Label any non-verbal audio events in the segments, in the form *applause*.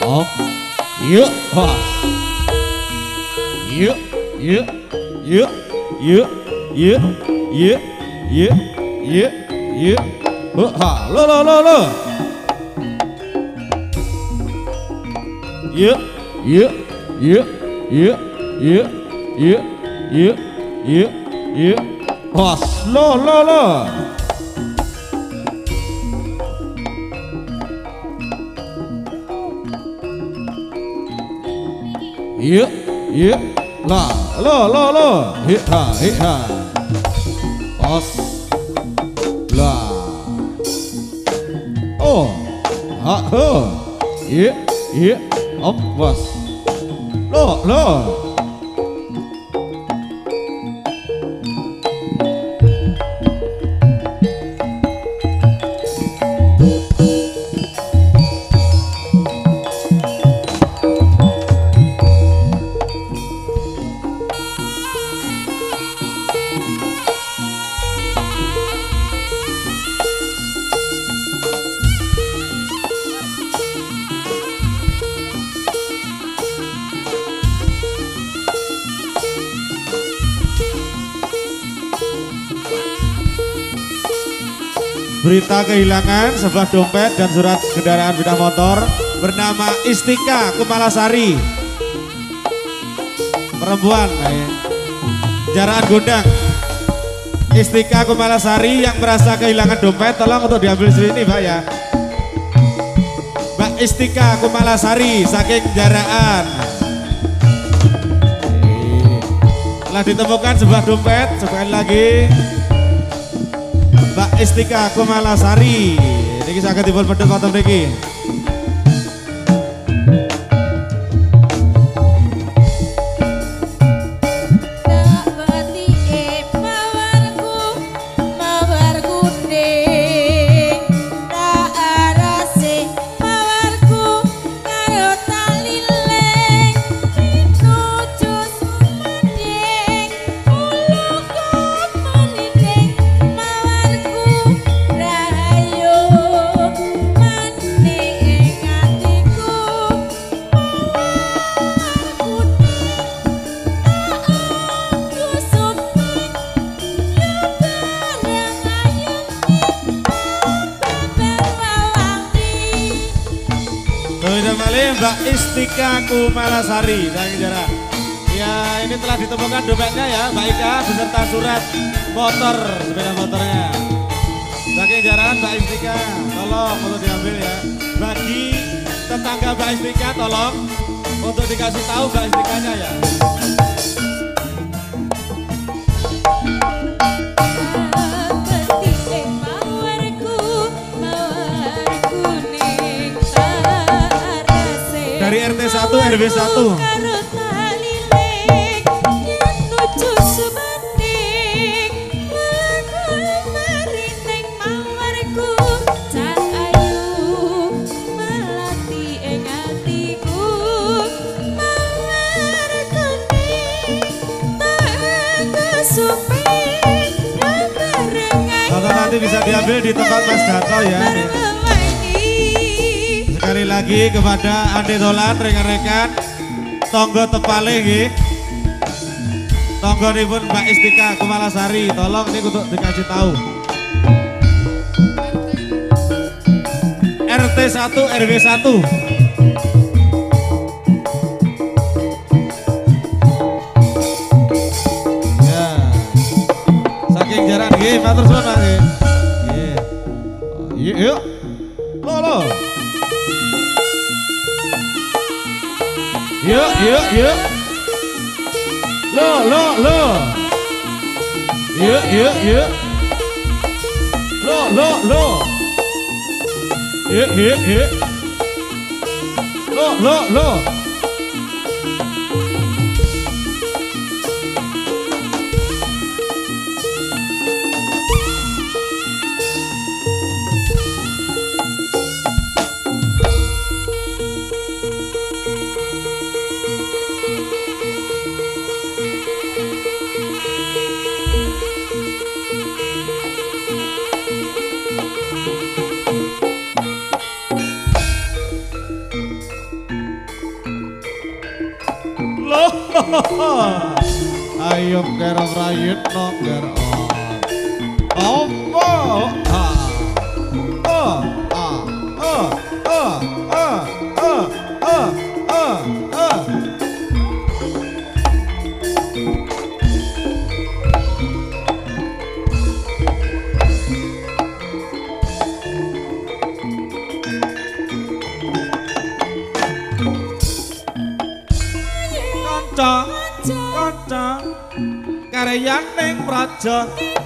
好，一啊，一，一，一，一，一，一，一，一，一，哈，乐乐乐乐，一，一，一，一，一，一，一，一，一，哇，乐乐乐。Iya, iya, la, lo, lo, lo, hit ha, hit ha, os, la, oh, ha, ho, iya, iya, op, was, lo, lo. Berita kehilangan sebuah dompet dan surat kendaraan sepeda motor bernama Istika Kumalasari. Perempuan, eh. jaraan gondang. Istika Kumalasari yang merasa kehilangan dompet, tolong untuk diambil sini, Mbak ya. Mbak Istika Kumalasari, saking jaraan. Telah ditemukan sebuah dompet, sekali lagi. Mbak Istika Kumalasari. Niki saged dipun pedhot wonten mriki. Istika Kumalasari saking jarak. Ya ini telah ditemukan dompetnya ya Mbak Ika beserta surat motor sepeda motornya. Saking jarak Mbak Istika tolong untuk diambil ya. Bagi tetangga Mbak Istika tolong untuk dikasih tahu Mbak Istikanya ya. Dari RT 1 RW 1. Atau nanti bisa diambil di tempat Mas Dato ya. Sekali lagi kepada Andi Dolan rekan-rekan Tonggo Tepale nggih. Tonggo pun Mbak Istika Kumalasari, tolong ini untuk dikasih tahu. RT 1 RW 1. Ya. Saking jarak nggih, matur suwun. Yuk, Yuk, yuk, yuk. Lo, lo, lo. Yuk, yuk, yuk. Lo, lo, lo. Yuk, yuk, yuk. Lo, lo, lo. *laughs* Ayo ger prayitno ger. Apa? Ah. Oh, ah. Oh, Not Rata.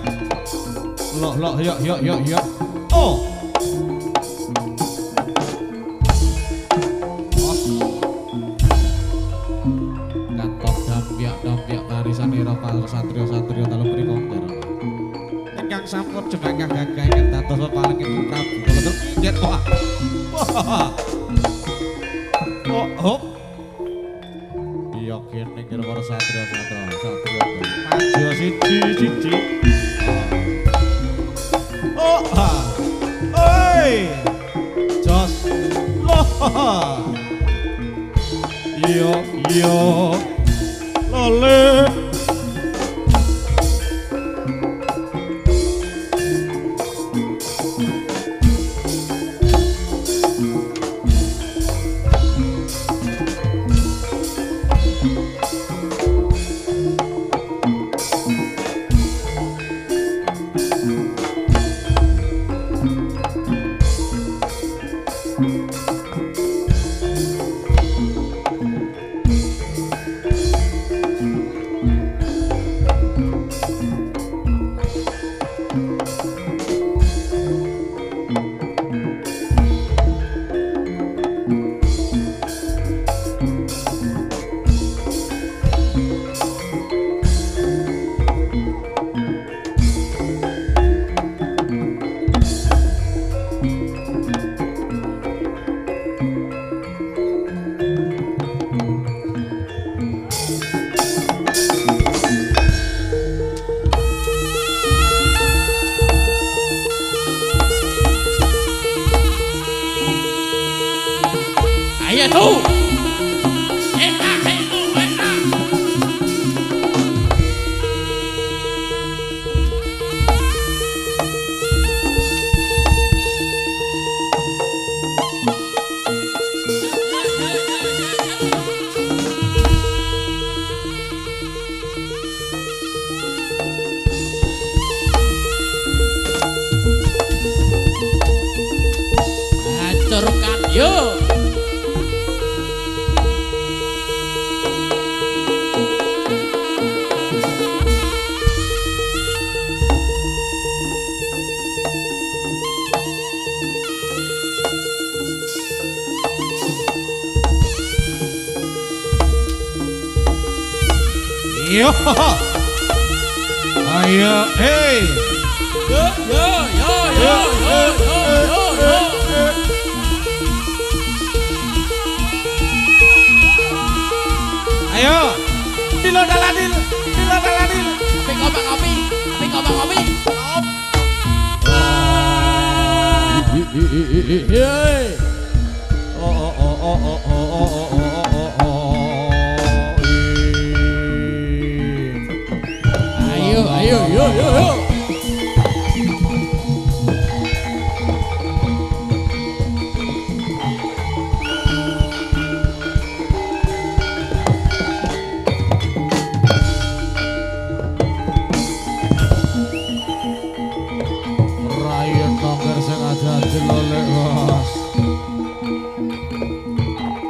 lo, lo, yo, yo, yo, yo. Oh. Ngantok dampiak dampiak barisan ira pal satrio satrio talu periko. Tengkang sampur cebangkang gagai kentatoso paling itu prabu. Kalau tuh, jet wah. Wah. Yo, yo, lole yo. Ayo, hey. Yo yo yo yo yo yo yo. Ayo. Dilo daladil, dilo daladil. Pik opak kopi, pik kopi. Hey. Oh oh oh oh oh oh oh oh. oh. yo, yo, yo, yo. Rakyat nongker sengaja jelolek bos.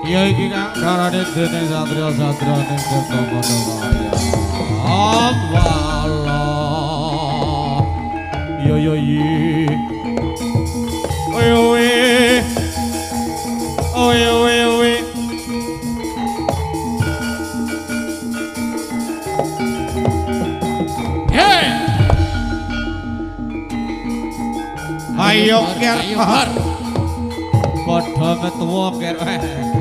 Ya iki kang darane dene satria-satria ning kota-kota kaya. Yo yo yi. Oyo we. Oyo we we. Hei. Ayo ker. Padha metuwa ker.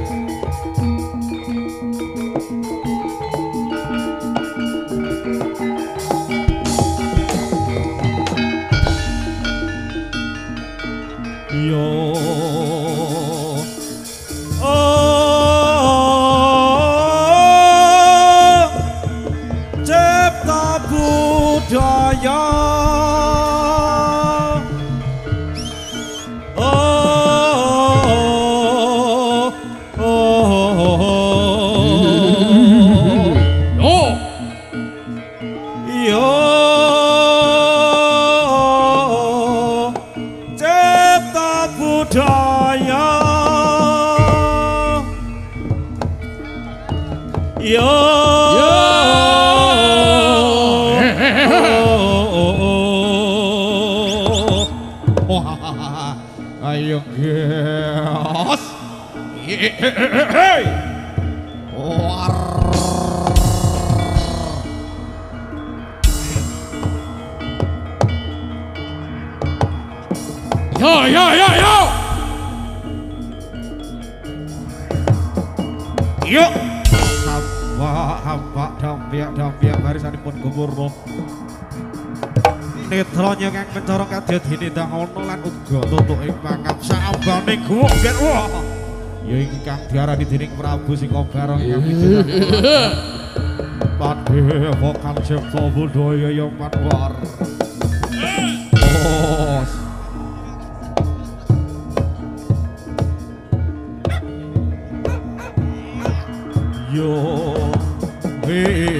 Budaya. Yo. Yo. Ayo gas piak dong piak barisan pun gumur mo Netro kadya dini dah ono lan uga tutuk ing pangkat sambal nih gugen wo Ya ini kang diara di prabu si kobar yang *laughs* ini Padhe vokal cipta budaya yang patwar. Bos. Yo, hey.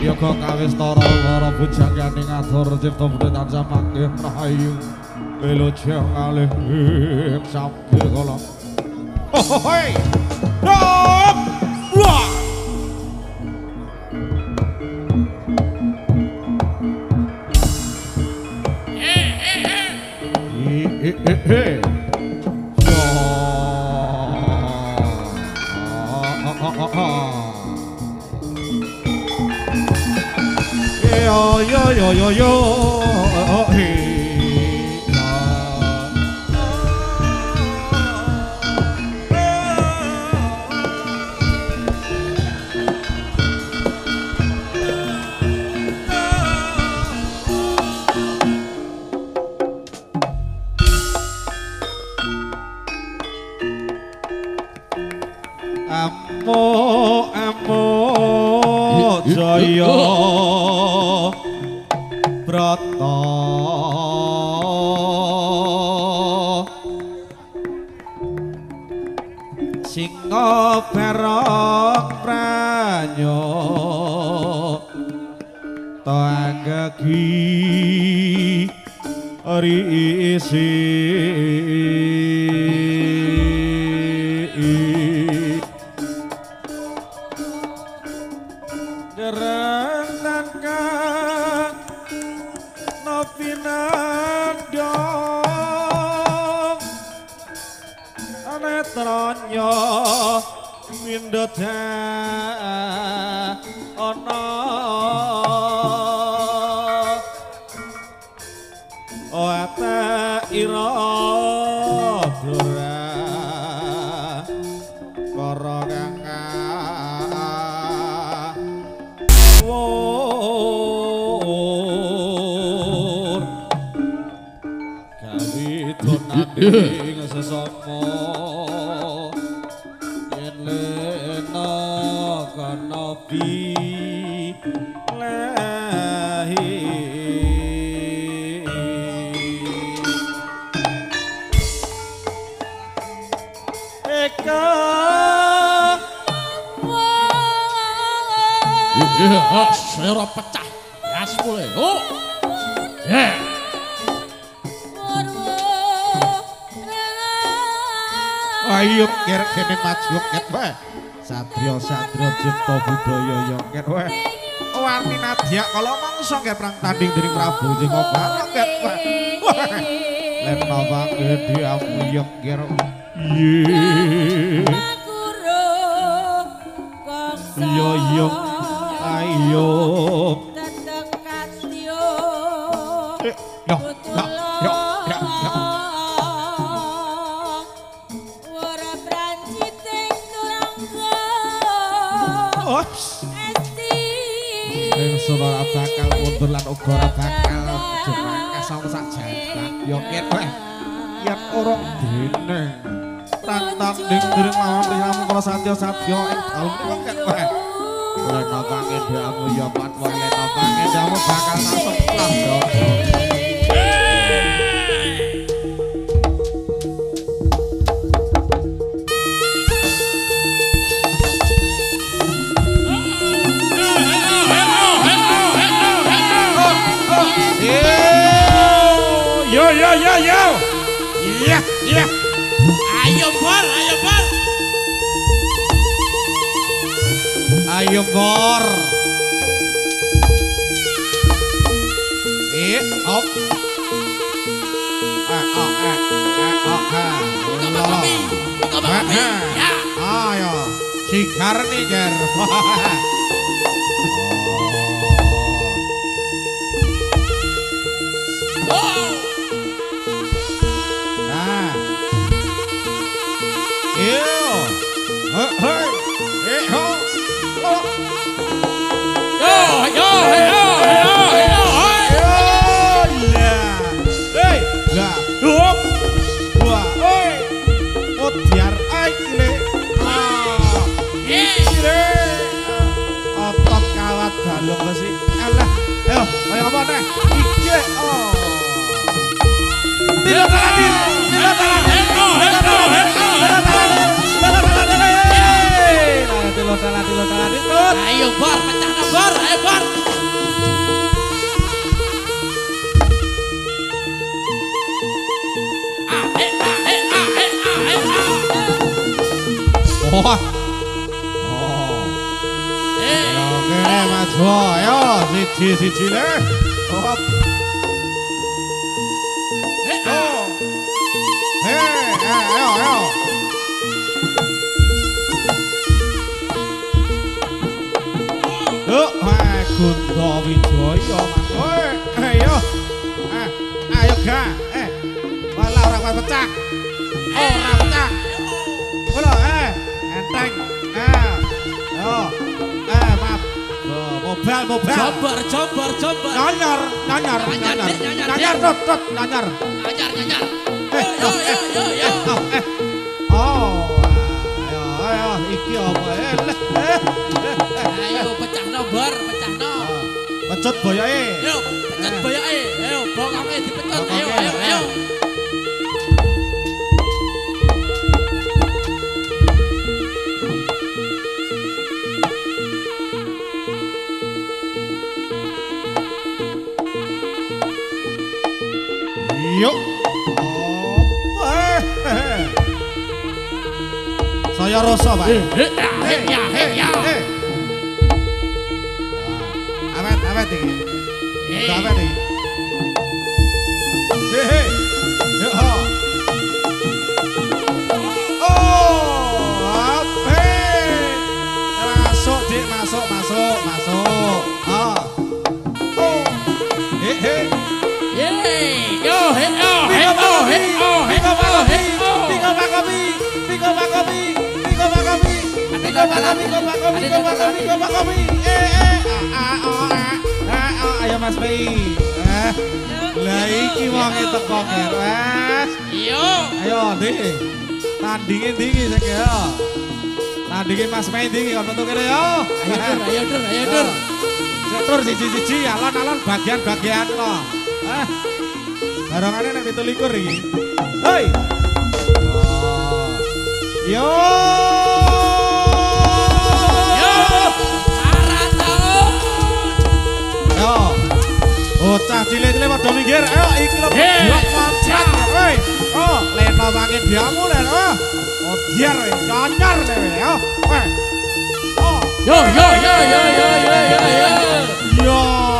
Yoga kawis tara para bujangane ngatur cipta budhe tansah manggih rahayu kalih ing sabda kala. Hoi! Oh, oh, oh, hey. Tronyo Mindota Ono Oata Iro Yeah. Ayo ker kene maju ket wae. Satrio Satrio Cipta Budaya yo ket wae. Warni Nadia kalau mangsa ket perang tanding dening Prabu Jengobaro ket wae. Len napa gede aku ker. Ye. Yo yo. Ayo. sono ora bakal mundur lan uga ora bakal kesong sak jagat yo ketek yen ora dene. Tantap ning ngri mawon riham kula satya sabya ing dalem kok ketek ora kakange dhewe yo patwa lek kakange bakal tak lah yo. Yo. Iya iya. Ayo bar, ayo bar. Ayo bor. Eh, op. Eh, oh, eh, eh, oh, eh. Coba kopi. Coba kopi. Ya. Ayo, sigar nih, Ger. *laughs* kawat balung besi, alah, ayo, ayo apa nih, oh, tidak tadi, tidak tadi, Heko, heko, heko. Tilo tala, tilo tala, tilo. Ayo bar, pecah bar, ayo bar. Ah, eh, ah, eh, ah, eh, ah, eh, ah. Wah. 좋아요. 지지 Ayo Oh, eh, malah ora enteng, eh, oh, eh. mobil mobil jombor jombor jombor nyanyar nyanyar nyanyar nyanyar tot tot nyanyar nyanyar nyanyar eh, eh, yo yo yo yo Pecut boyoke. Yo, pecut eh. boyoke. Ayo, bokange dipecut. Ayo. ayo. ayo. Iya. Saya rasa, Pak. Eh, eh, ya, Awet, awet iki. Awet iki. Hei. Pak Kopi, tiga Pak Kopi. Eh, eh, ah, ah, oh, ah, ah, oh, ayo Mas Pi. Eh, lah iki wong e teko ker, wes. Yo. Ayo, Di. Tandingin dingin sing ya. Tandingin Mas Pi dingin kon metu kene yo. Ayo dur, ayo dur, ayo dur. Setur siji-siji alon-alon bagian-bagian lo. Eh. Barangane nek 17 iki. Hei. Oh. Yo. Yo. Tau. Bocah cilik-cilik padha minggir. Ayo iki lho Hei. Oh, leno makin diamu len. Oh. Oh, diar we. Nyonyor we. Oh. Woi. Oh. Yo yo yo yo yo yo yo yo.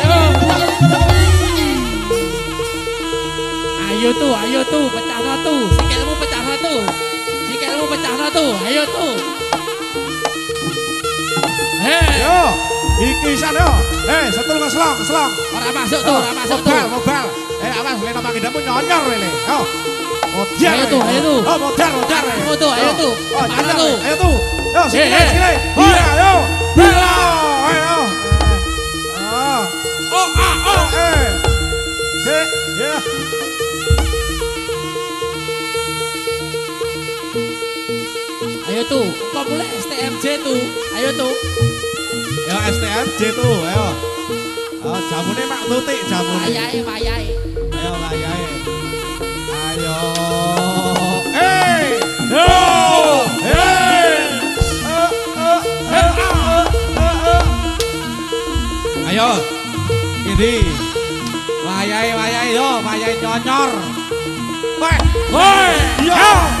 Ayo tuh, ayo tuh, pecahna tuh. Sikilmu pecahna tuh. Sikilmu pecahna tuh. Ayo tuh. Hei, Yo, iki san yo. Eh, setul ngeslong, ngeslong. orang masuk tuh, orang masuk tuh. Mobal, mobal. Eh, awas leno pakai damu nyonyor. Yo. Oh, diar. Ayo tuh, ayo tuh. Oh, modar, modar. Ayo tuh, ayo tuh. Oh, Mana nyonyor, tuh? we. Ayo tuh. Yo, Eh, eh. sini. Oh. Iya, yo. Iya. Ayo. Oh. Ah, oh. Eh. Eh, ya. Ayo tuh, kok mulai STMJ tuh. Ayo tuh. Yo, STMJ tuh, ayo. Oh, jamune mak tutik jamune. Wayai, wayai. Ayo layae. Ayo. Eh. Yo. Eh. Eh, eh, eh, eh, eh. Ayo. Ini. Layae, layae yo, layae nyonyor. Weh. Woi. Yo.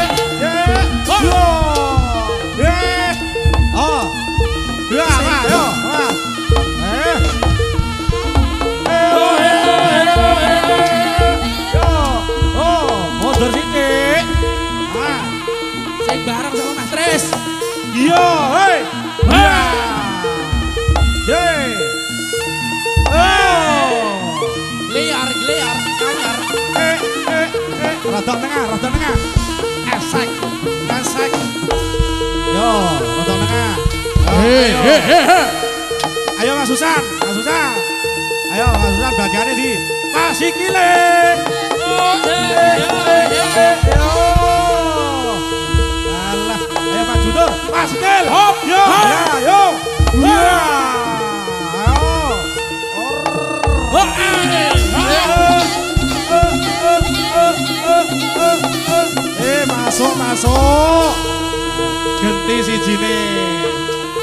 Rodok tengah, rodok tengah. Esek, esek. Yo, rodok tengah. Yo, Hei, ayo. hei, hei. Ayo Mas Susan, Mas Susan. Ayo Mas Susan bagiannya di Mas Sikile. Hei, yo, yo. Yo. Alah, ayo Pak Judur, Mas Sikil. Hop, yo, ya, yo. Ya. Masuk masuk. Genti si jine.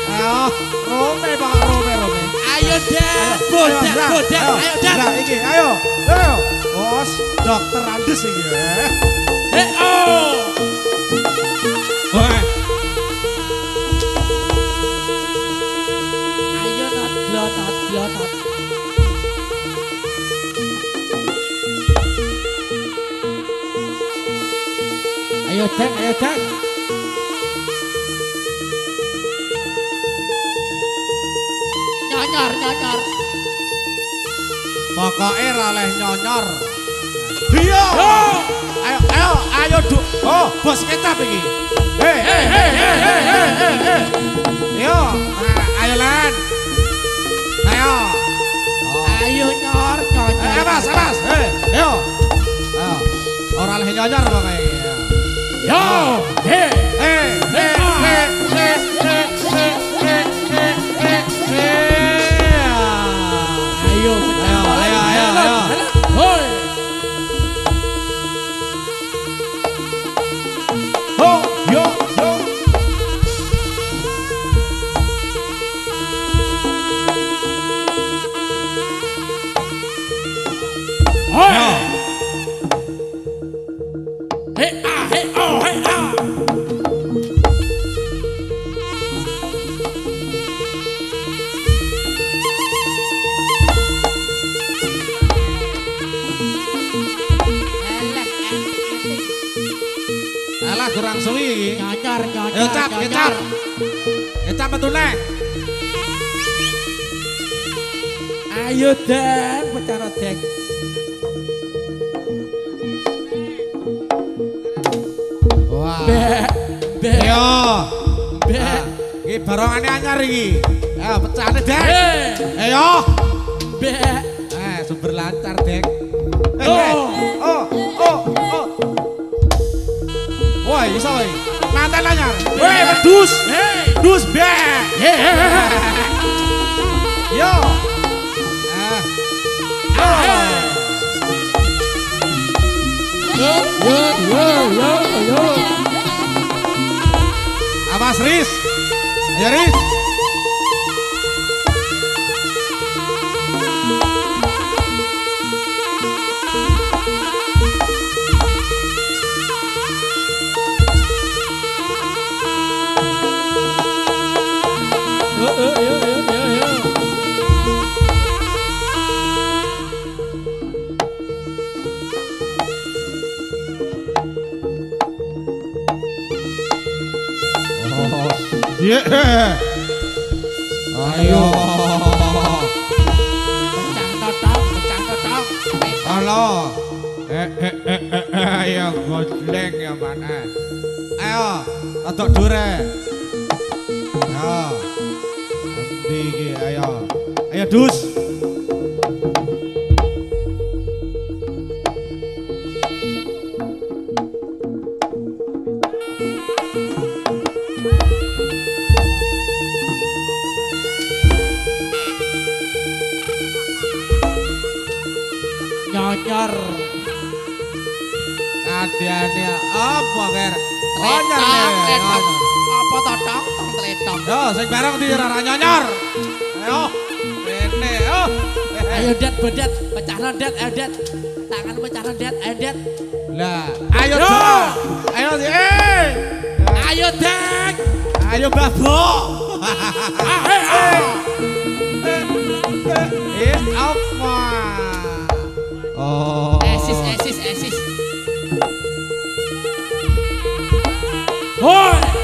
Ayo, rome pak rome rome. Ayo dah, bodak, bodak, ayo, dah. Iki, ayo, ayo. Bos, dokter Andes iki ya. Hei, oh. Ayo cek, ayo cek. Nyonyor, nyonyor. pokoknya raleh nyonyor. Yo. Ayo, ayo, ayo, du. Oh, bos kecap iki. Hei, hei, hei, hei, hei, hei, hei. Yo, nah, ayo lan. Ayo. Oh. Ayo nyor, nyonyor. Eh, Mas, Mas, hei, yo. Ayo. Ora leh nyonyor pokoknya. yeah hey, hey, hey, hey. kurang suwi. Nyocor, nyocor. Ya, ya, ya, Ayo cap, ngecap. Ngecap betulnya. Ayo deng, pecah rodeng. Wah. Be, be. Yo. Be. Ah, ini barongane anyar iki. Ayo pecahne, Dek. Ayo. Be. Eh, sumber lancar, Dek. Eh, oh. oh. Oh, oh iso anyar. Hei, Dus hei, hei. *laughs* Yo. Ah. Yo, yo, yo, yo, yo. Awas Riz. Ayo Riz. Ayo. Halo. Eh, eh, eh, eh, eh, ayo gojleng ya mana. Ayo, atok dure. Ayo. Ayo. Ayo dus. Rara nyonyor. Ayo. Rene, yo. Ayo dat bedat, pecah dat, ayo dat. Tangan pecah dat, ayo dat. Lah, ayo Yo. dong. Ayo eh. Ayo dek. Ayo babo. Ah. Eh, apa? Oh. Esis, esis, esis. Hoi.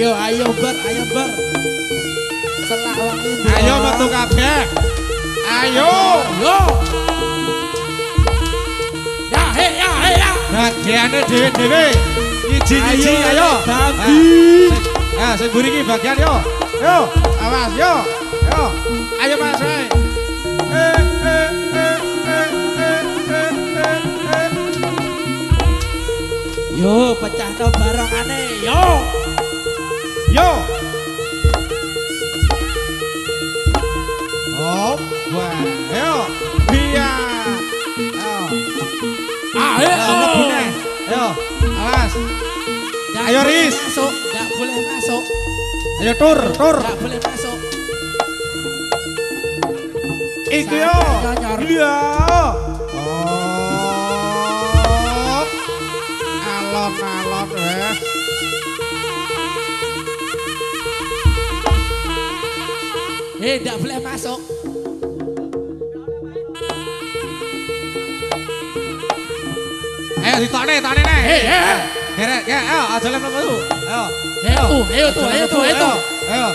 Ayo, ayo ber, ayo ber. Selak wangi. Ayo metu kabeh. Ayo. Yo. Ya, hei, ya, hei, ya. Bagiane dhewe-dhewe. Iji-iji Ayo, ayo. babi. Ah, ah, sing mburi iki bagian yo. Yo, awas yo. Yo. Ayo Mas. eh. Eh, eh, eh. Yo, pecah no barang aneh. Yo. Yo. Oh, wah. Yo. Biya. Yo. Ayo. Ayo, mlebune. Yo, awas. Ayo, Riz. Masuk, nggak boleh masuk. Ayo tur, tur. Nggak boleh masuk. Iki yo. Iya. Hei, nggak boleh masuk. Ayo ditokne, tokne ne. Hei, hei. Geret, ya, ayo aja lem lem tuh. Ayo. Ayo ayo tuh, ayo tuh, ayo tuh. Ayo.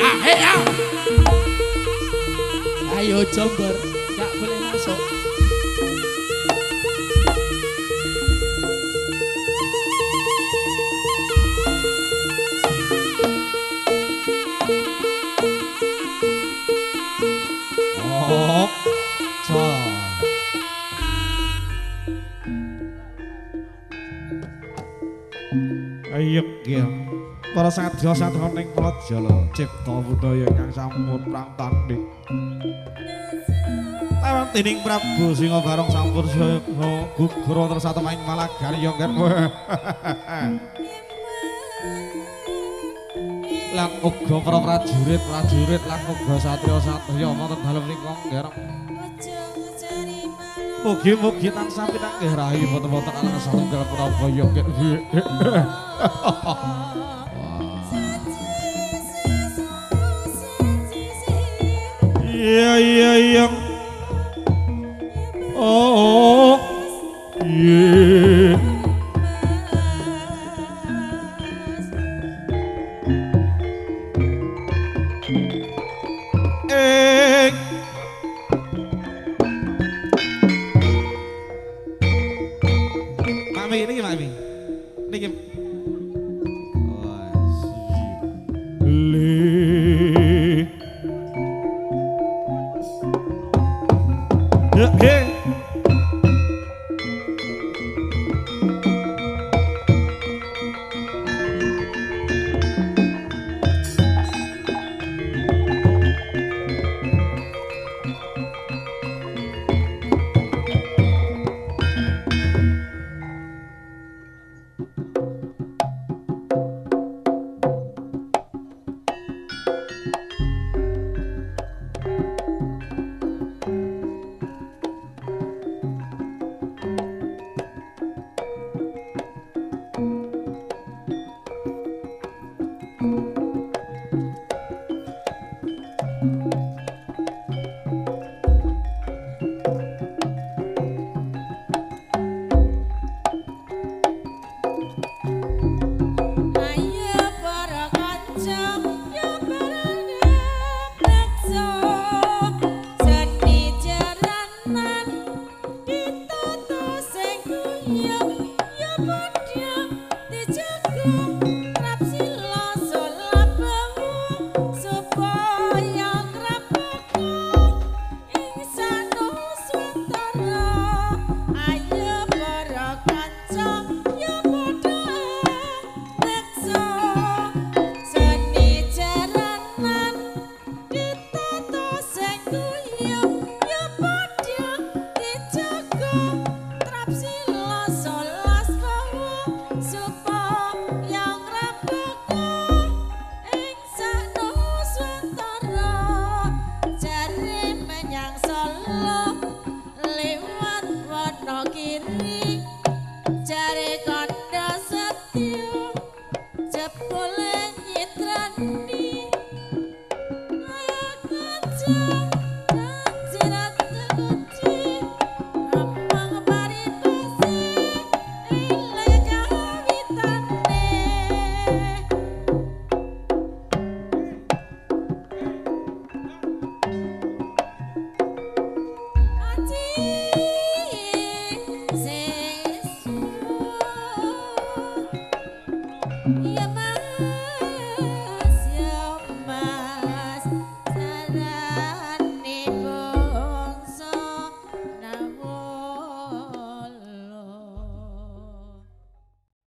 Ah, hei, ah. Ayo jomber, Ayo ya. Para sadya sadya ning Prajala cipta budaya kang sampun prang tanding. Tawang tining Prabu Singa Barong sampun gugur wonten satemaning malagari ya kan. Lan uga para prajurit-prajurit lan uga satriya-satriya wonten dalem nika ndereng Mugi-mugi nang sampe nang nggih rahayu foto-foto kalang sanggal prabu yo kek. Iya iya iya. Oh